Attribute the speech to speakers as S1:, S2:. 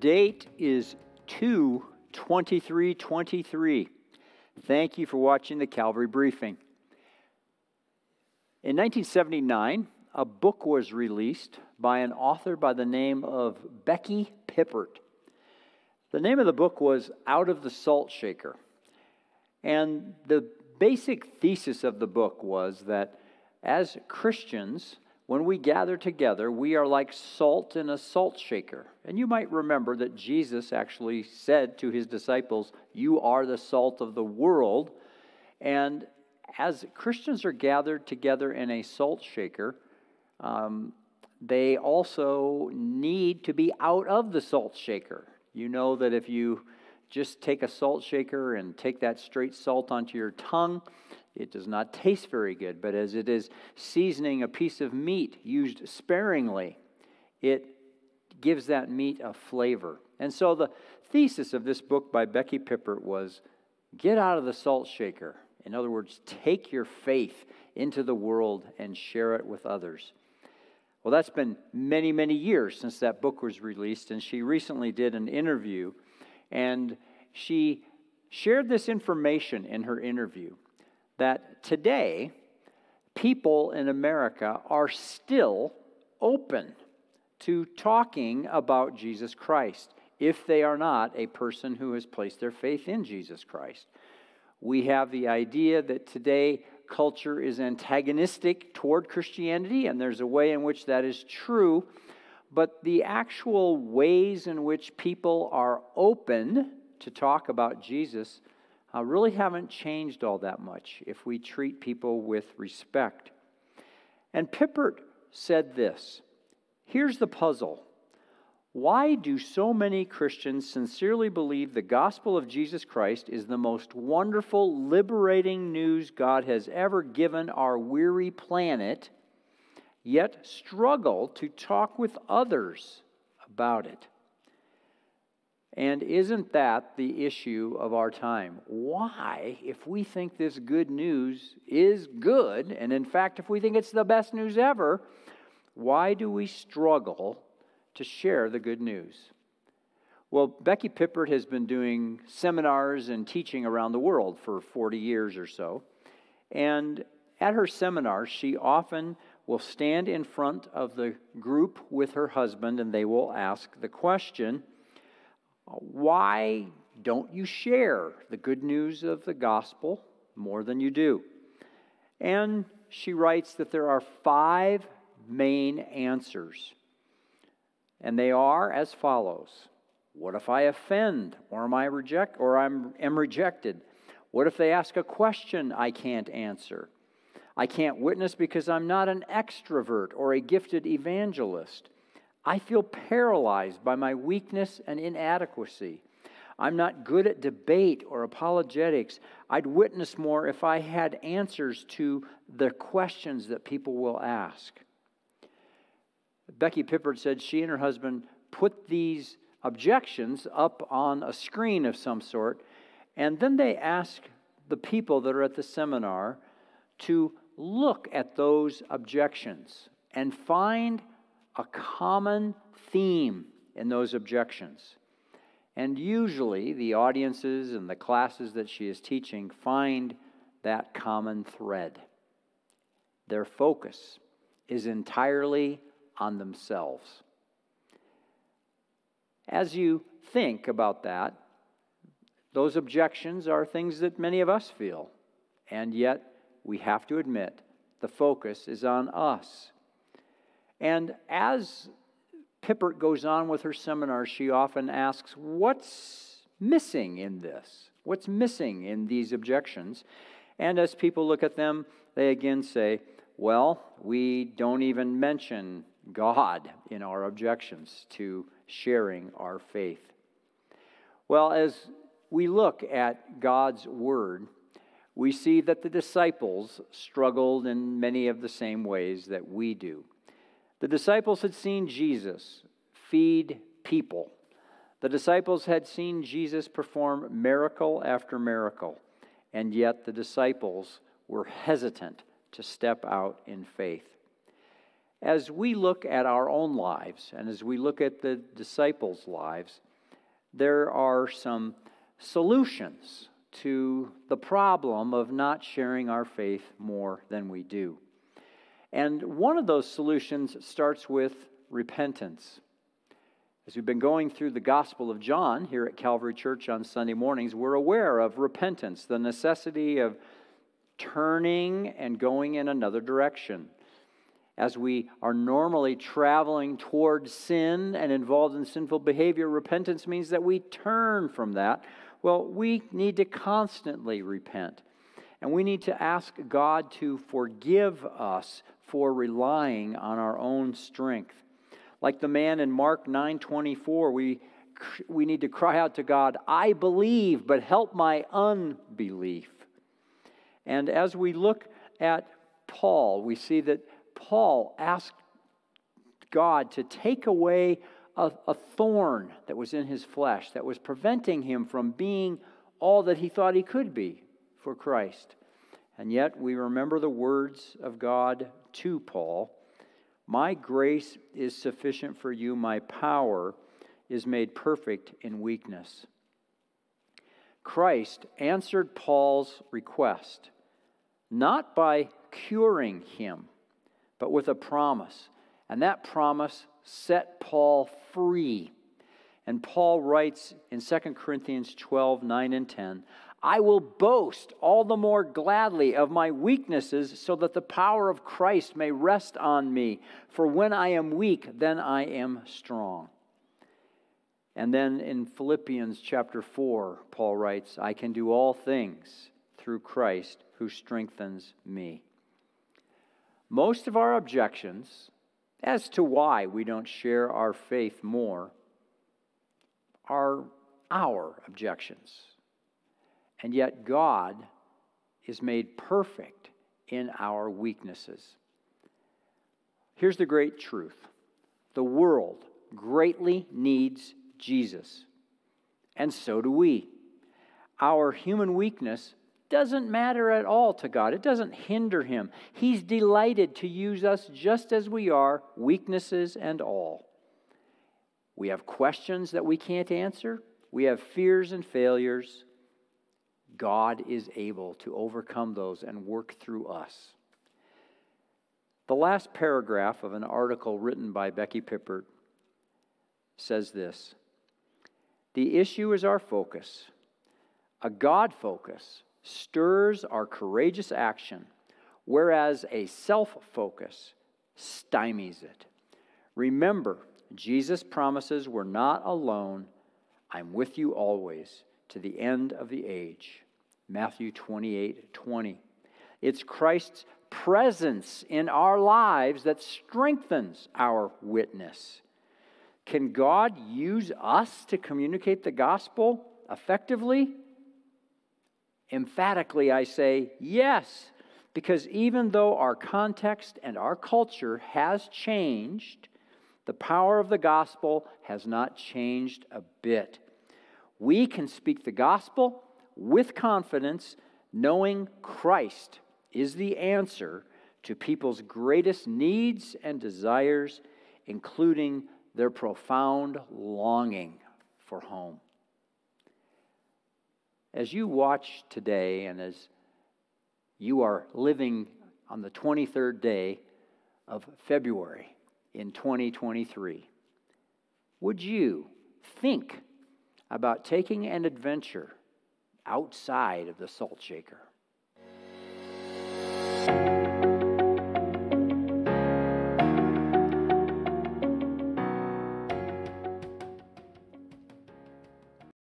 S1: date is 2 23 23. Thank you for watching the Calvary Briefing. In 1979, a book was released by an author by the name of Becky Pippert. The name of the book was Out of the Salt Shaker. And the basic thesis of the book was that as Christians, when we gather together, we are like salt in a salt shaker. And you might remember that Jesus actually said to his disciples, You are the salt of the world. And as Christians are gathered together in a salt shaker, um, they also need to be out of the salt shaker. You know that if you just take a salt shaker and take that straight salt onto your tongue, it does not taste very good, but as it is seasoning a piece of meat used sparingly, it gives that meat a flavor. And so the thesis of this book by Becky Pippert was get out of the salt shaker. In other words, take your faith into the world and share it with others. Well, that's been many, many years since that book was released, and she recently did an interview, and she shared this information in her interview that today people in America are still open to talking about Jesus Christ if they are not a person who has placed their faith in Jesus Christ. We have the idea that today culture is antagonistic toward Christianity, and there's a way in which that is true. But the actual ways in which people are open to talk about Jesus uh, really haven't changed all that much if we treat people with respect. And Pippert said this Here's the puzzle. Why do so many Christians sincerely believe the gospel of Jesus Christ is the most wonderful, liberating news God has ever given our weary planet, yet struggle to talk with others about it? And isn't that the issue of our time? Why, if we think this good news is good, and in fact, if we think it's the best news ever, why do we struggle to share the good news? Well, Becky Pippert has been doing seminars and teaching around the world for 40 years or so. And at her seminars, she often will stand in front of the group with her husband and they will ask the question Uh, why don't you share the good news of the gospel more than you do? And she writes that there are five main answers. And they are as follows What if I offend or am I reject or I'm, am rejected? What if they ask a question I can't answer? I can't witness because I'm not an extrovert or a gifted evangelist. I feel paralyzed by my weakness and inadequacy. I'm not good at debate or apologetics. I'd witness more if I had answers to the questions that people will ask. Becky Pippert said she and her husband put these objections up on a screen of some sort, and then they ask the people that are at the seminar to look at those objections and find a common theme in those objections. And usually, the audiences and the classes that she is teaching find that common thread. Their focus is entirely on themselves. As you think about that, those objections are things that many of us feel, and yet we have to admit the focus is on us and as Pippert goes on with her seminar, she often asks, What's missing in this? What's missing in these objections? And as people look at them, they again say, Well, we don't even mention God in our objections to sharing our faith. Well, as we look at God's Word, we see that the disciples struggled in many of the same ways that we do. The disciples had seen Jesus feed people. The disciples had seen Jesus perform miracle after miracle, and yet the disciples were hesitant to step out in faith. As we look at our own lives and as we look at the disciples' lives, there are some solutions to the problem of not sharing our faith more than we do. And one of those solutions starts with repentance. As we've been going through the Gospel of John here at Calvary Church on Sunday mornings, we're aware of repentance, the necessity of turning and going in another direction. As we are normally traveling towards sin and involved in sinful behavior, repentance means that we turn from that well, we need to constantly repent. And we need to ask God to forgive us for relying on our own strength. Like the man in Mark 9:24, we we need to cry out to God, "I believe, but help my unbelief." And as we look at Paul, we see that Paul asked God to take away a, a thorn that was in his flesh that was preventing him from being all that he thought he could be for Christ. And yet we remember the words of God to Paul My grace is sufficient for you, my power is made perfect in weakness. Christ answered Paul's request not by curing him, but with a promise. And that promise set Paul free. And Paul writes in 2 Corinthians 12 9 and 10 I will boast all the more gladly of my weaknesses so that the power of Christ may rest on me. For when I am weak, then I am strong. And then in Philippians chapter 4, Paul writes, I can do all things through Christ who strengthens me. Most of our objections as to why we don't share our faith more are our objections. And yet, God is made perfect in our weaknesses. Here's the great truth the world greatly needs Jesus, and so do we. Our human weakness doesn't matter at all to God. It doesn't hinder Him. He's delighted to use us just as we are, weaknesses and all. We have questions that we can't answer, we have fears and failures. God is able to overcome those and work through us. The last paragraph of an article written by Becky Pippert says this The issue is our focus. A God focus stirs our courageous action, whereas a self focus stymies it. Remember, Jesus promises we're not alone. I'm with you always to the end of the age. Matthew 28 20. It's Christ's presence in our lives that strengthens our witness. Can God use us to communicate the gospel effectively? Emphatically, I say yes, because even though our context and our culture has changed, the power of the gospel has not changed a bit. We can speak the gospel with confidence, knowing Christ is the answer to people's greatest needs and desires, including their profound longing for home. As you watch today and as you are living on the 23rd day of February in 2023, would you think about taking an adventure outside of the salt shaker?